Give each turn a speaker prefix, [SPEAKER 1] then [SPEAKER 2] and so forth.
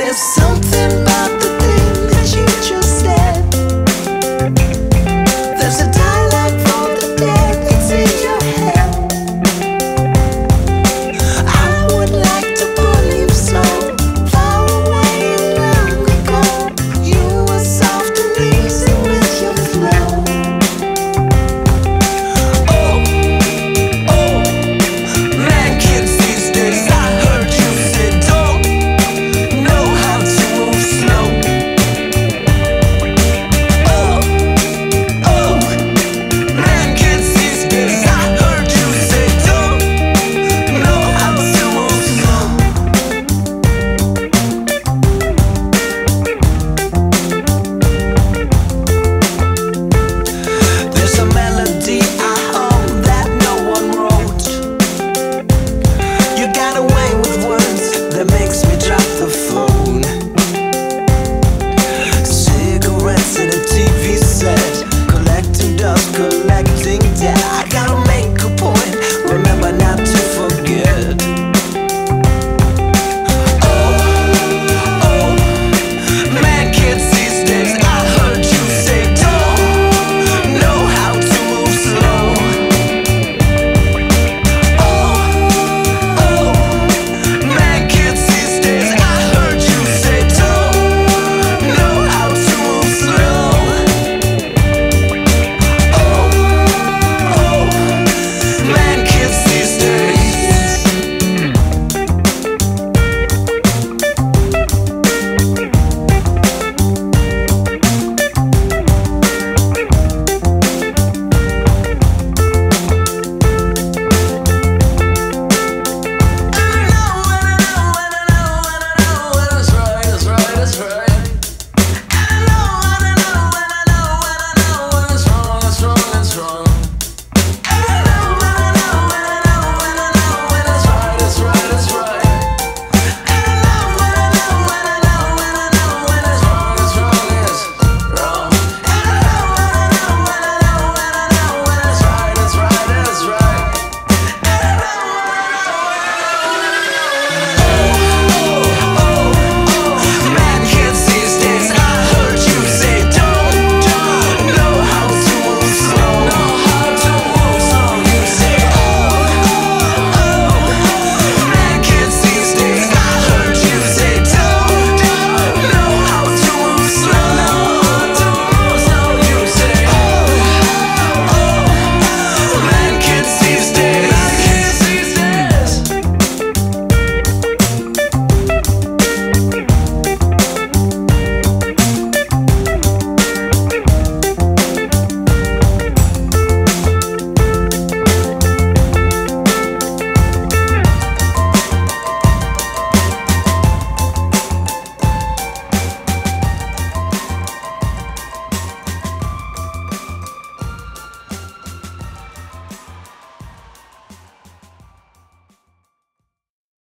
[SPEAKER 1] There's something about the